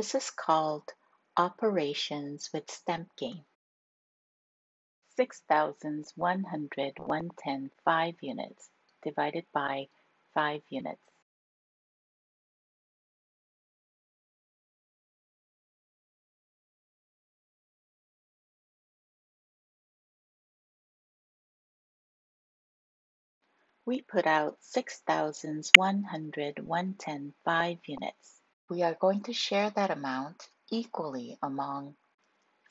This is called operations with stamp game. 6,100 110 5 units divided by 5 units. We put out 6,100 110 5 units. We are going to share that amount equally among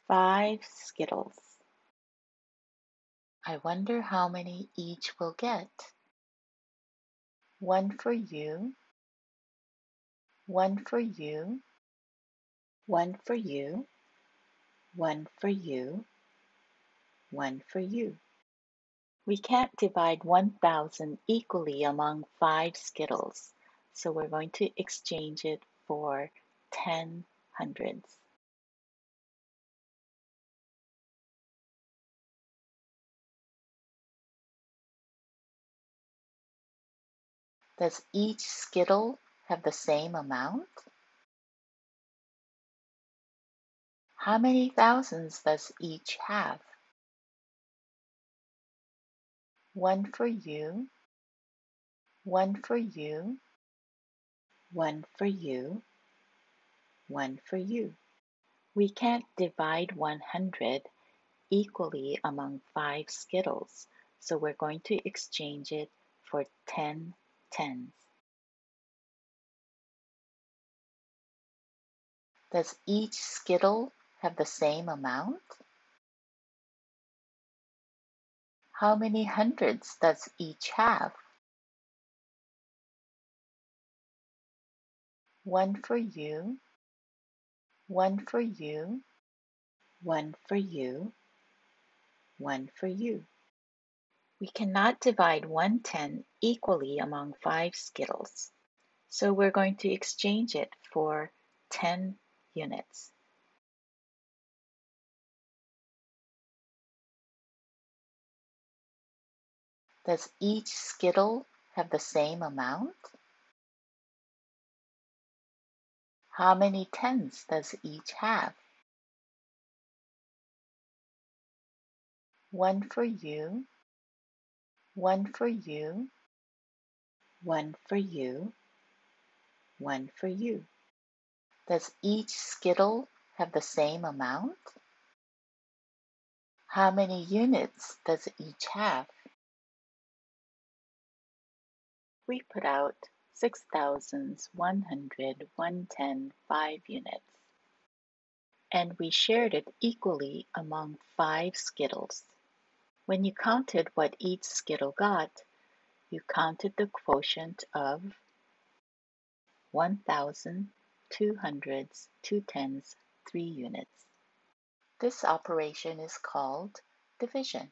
5 Skittles. I wonder how many each will get. One for you, one for you, one for you, one for you, one for you. We can't divide 1,000 equally among 5 Skittles, so we're going to exchange it for 10 hundreds. Does each Skittle have the same amount? How many thousands does each have? One for you, one for you, one for you, one for you. We can't divide 100 equally among 5 Skittles, so we're going to exchange it for 10 tens. Does each Skittle have the same amount? How many hundreds does each have? One for you, one for you, one for you, one for you. We cannot divide 110 equally among 5 Skittles, so we're going to exchange it for 10 units. Does each Skittle have the same amount? How many tens does each have? One for you, one for you, one for you, one for you. Does each Skittle have the same amount? How many units does each have? We put out 6,100 110 5 units, and we shared it equally among 5 Skittles. When you counted what each Skittle got, you counted the quotient of 1,000, two hundreds, two tens, three units. This operation is called division.